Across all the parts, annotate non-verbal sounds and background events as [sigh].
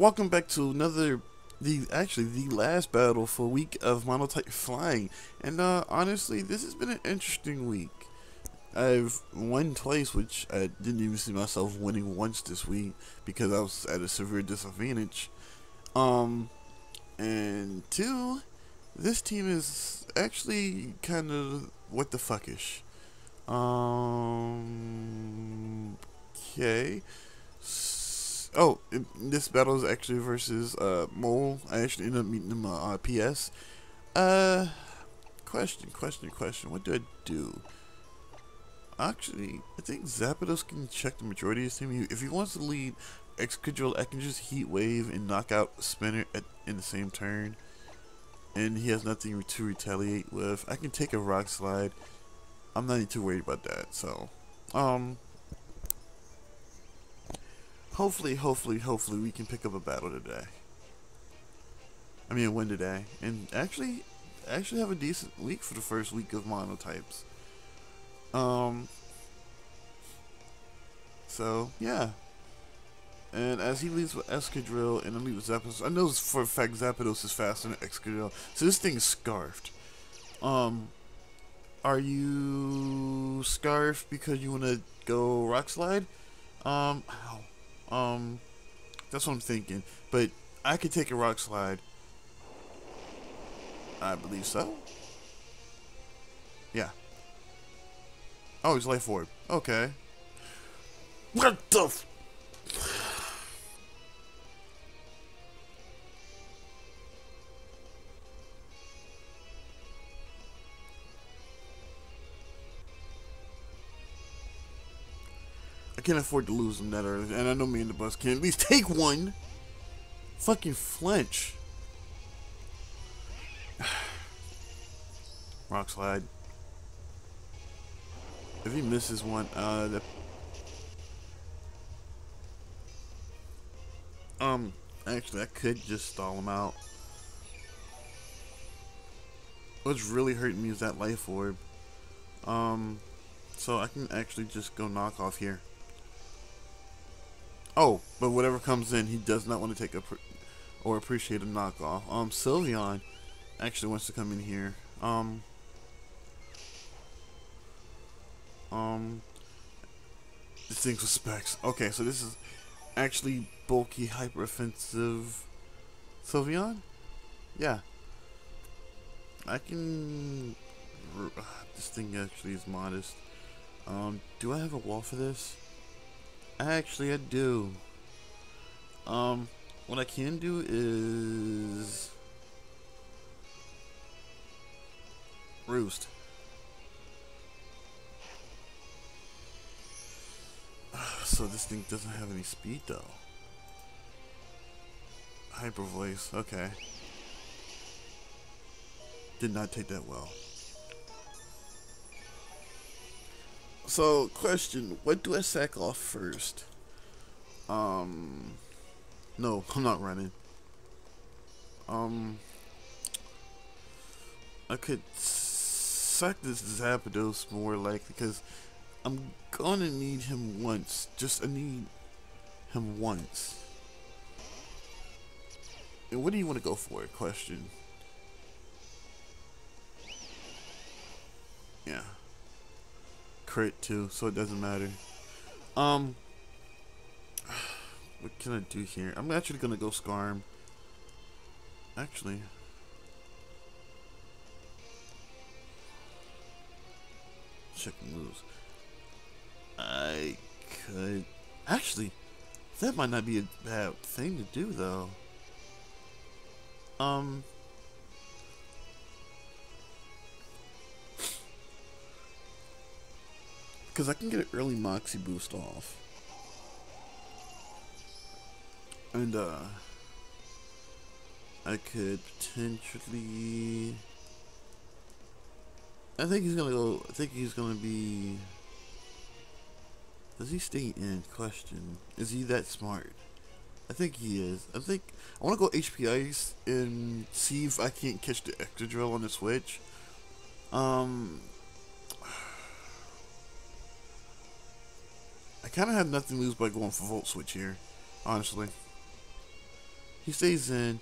welcome back to another, the actually the last battle for week of Monotype Flying, and uh, honestly, this has been an interesting week. I've won twice, which I didn't even see myself winning once this week because I was at a severe disadvantage. Um, and two, this team is actually kind of what the fuckish. Um, okay. Oh, this battle is actually versus uh, Mole. I actually ended up meeting him uh, PS. Uh, question, question, question. What do I do? Actually, I think Zapdos can check the majority of his team. If he wants to lead Excadrill, I can just Heat Wave and knock out Spinner at, in the same turn. And he has nothing to retaliate with. I can take a Rock Slide. I'm not too worried about that. So, um, hopefully, hopefully, hopefully we can pick up a battle today. I mean, win today, and actually, actually have a decent week for the first week of monotypes. Um. So yeah. And as he leads with Excadrill and I lead with Zapdos, I know for a fact Zapdos is faster than Excadrill, so this thing is scarfed. Um, are you scarfed because you want to go Rock Slide? Um, ow. Um, that's what I'm thinking. But I could take a rock slide. I believe so. Yeah. Oh, he's life orb. Okay. What the? I can't afford to lose them that early, and I know Mandibuzz can at least take one. Fucking flinch. [sighs] Rock slide. If he misses one, uh, the, um, actually, I could just stall him out. What's really hurting me is that life orb. Um, so I can actually just go knock off here. Oh, but whatever comes in, he does not want to take a or appreciate a knockoff. Um, Sylveon actually wants to come in here. Um, um, this thing's with specs. Okay, so this is actually bulky, hyper offensive Sylveon. Yeah, I can. This thing actually is modest. Um, do I have a wall for this? Actually, I do. Um, what I can do is roost. [sighs] So this thing doesn't have any speed though. Hyper voice, okay. Did not take that well. So, question, what do I sack off first? Um, no, I'm not running. Um, I could sack this Zapdos more likely because I'm gonna need him once. Just, I need him once. And what do you want to go for? Question. Yeah crit too, so it doesn't matter. Um, [sighs] what can I do here? I'm actually gonna go Scarm. Actually. Check moves. I could... Actually, that might not be a bad thing to do, though. Um... Because I can get an early Moxie boost off. And, uh... I could potentially... I think he's gonna go... I think he's gonna be... Does he stay in? Question. Is he that smart? I think he is. I think... I want to go HP Ice and see if I can't catch the Excadrill on the Switch. Um... kind of have nothing to lose by going for Volt Switch here, honestly. He stays in,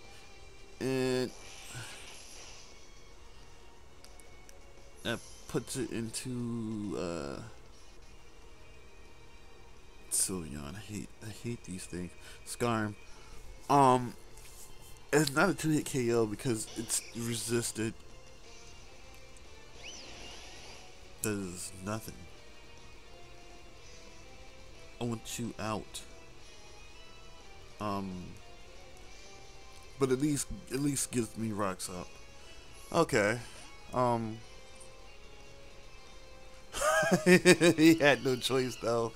and [sighs] that puts it into uh, Sylveon. I hate I hate these things. Scarm. Um, it's not a two hit KO because it's resisted. Does nothing. I want you out. Um, but at least at least gives me rocks up. Okay. Um. [laughs] he had no choice though.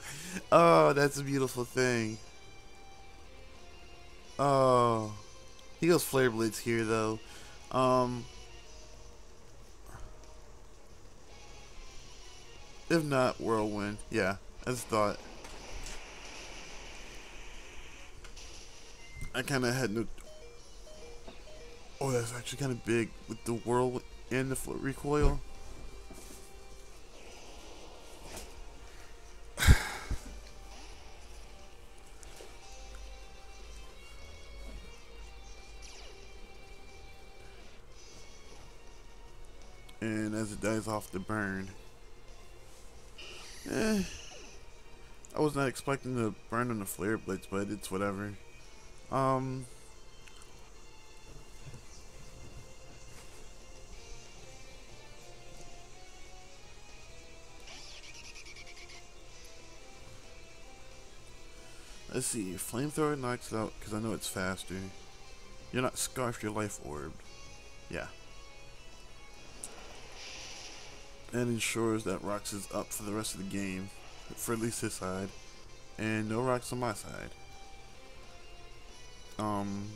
Oh, that's a beautiful thing. Oh. He goes Flare Blitz here though. Um. If not, Whirlwind. Yeah, as thought. I kind of had no. Oh, that's actually kind of big with the whirl and the recoil. and as it dies off the burn. Eh. I was not expecting to burn on the flare blitz, but it's whatever. Um. Let's see. Flamethrower knocks it out because I know it's faster. You're not scarfed, your life orbed. Yeah. And ensures that Rocks is up for the rest of the game, for at least his side. And no Rocks on my side. Um,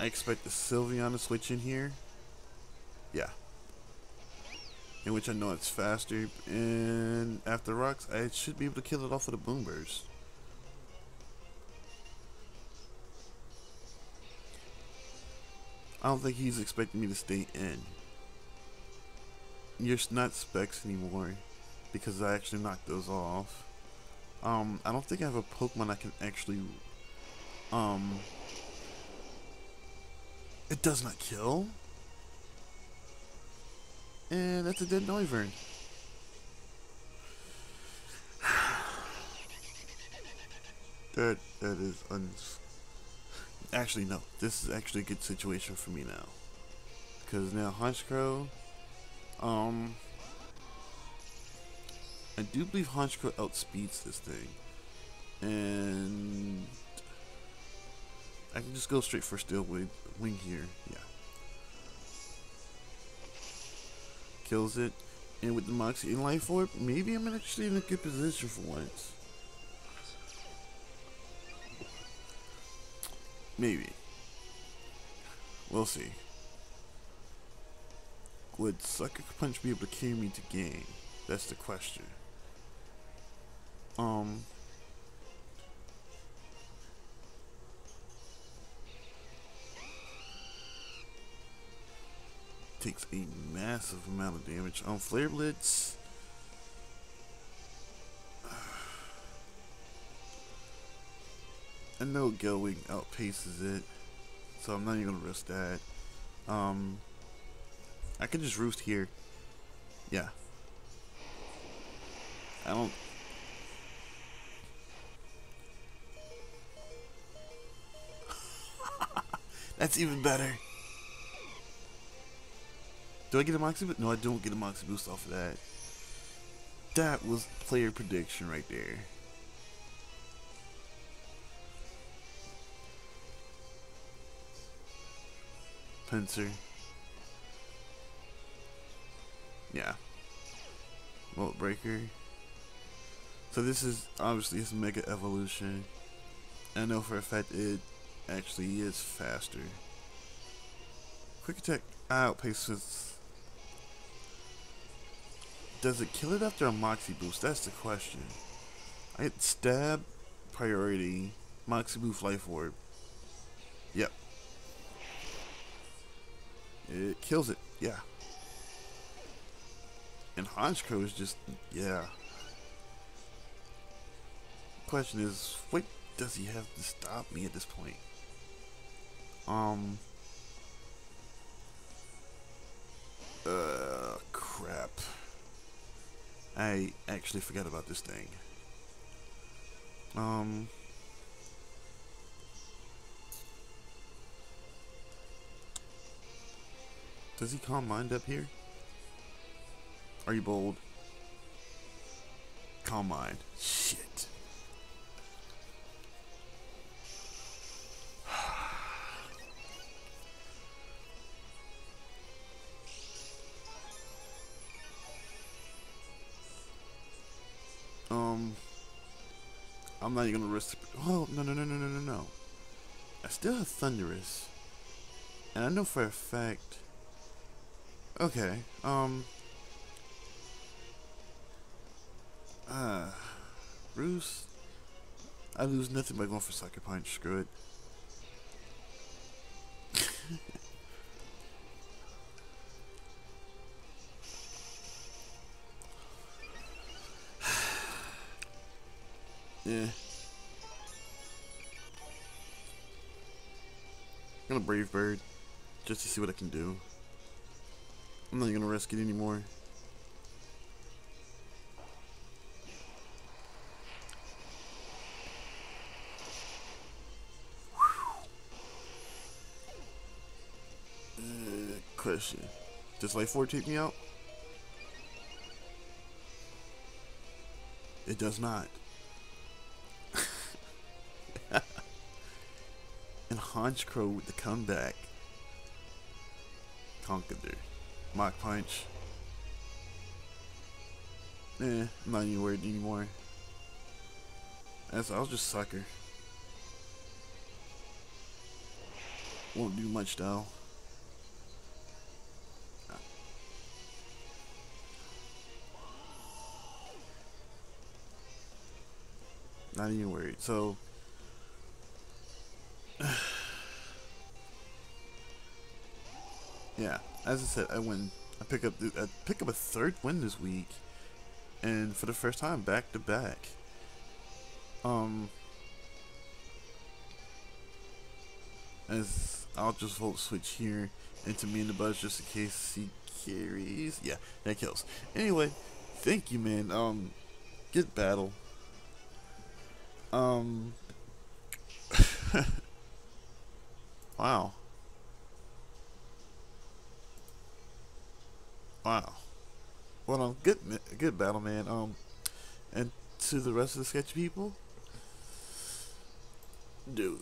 I expect the Sylveon to switch in here. Yeah. In which I know it's faster. And after rocks, I should be able to kill it off with a Boomburst. I don't think he's expecting me to stay in. You're not specs anymore because I actually knocked those off. Um, I don't think I have a Pokemon I can actually um, it does not kill. And that's a dead Noivern. [sighs] that that is uns. Actually, no. This is actually a good situation for me now, because now Honchkrow, um, I do believe Honchkrow outspeeds this thing, and I can just go straight for steel wing, wing here. Yeah. Kills it. And with the Moxie in Life Orb, maybe I'm actually in a good position for once. Maybe. We'll see. Would Sucker Punch be able to carry me to game? That's the question. Um, takes a massive amount of damage on Flare Blitz. [sighs] I know going outpaces it, so I'm not even gonna risk that. Um, I can just roost here. Yeah. I don't. [laughs] That's even better. Do I get a Moxie Boost? No, I don't get a Moxie Boost off of that. That was player prediction right there. Pinsir. Yeah. Mold Breaker. So this is obviously his Mega Evolution. I know for a fact it actually is faster. Quick Attack outpaces does it kill it after a Moxie boost? That's the question. I hit stab, priority, Moxie boost, life orb. Yep. It kills it, yeah. And Honchkrow is just, yeah. Question is, what does he have to stop me at this point? Um. Uh. I actually forgot about this thing. Um. Does he calm mind up here? Are you bold? Calm mind. Shit. I'm not even gonna risk. Oh no no no no no no no! I still have Thundurus, and I know for a fact. Okay. Um. Uh, Bruce. I lose nothing by going for Sucker Punch. Screw it. [laughs] yeah. I'm gonna Brave Bird just to see what I can do. I'm not gonna risk it anymore. Uh, question. Does Life Orb take me out? It does not. And Honchkrow with the comeback. Conkeldurr. Mach Punch. Eh, I'm not even worried anymore. As I was just sucker. Won't do much though. Not even worried. So [sighs] yeah, as I said, I win. I pick up I pick up a third win this week, and for the first time back to back. Um, as I'll just Volt Switch here into Mandibuzz just in case he carries. Yeah, that kills. Anyway, thank you, man. Um, get battle. Um. [laughs] [laughs] wow. Wow. Well, um, good, good battle, man. Um, and to the rest of the sketchy people, dudes.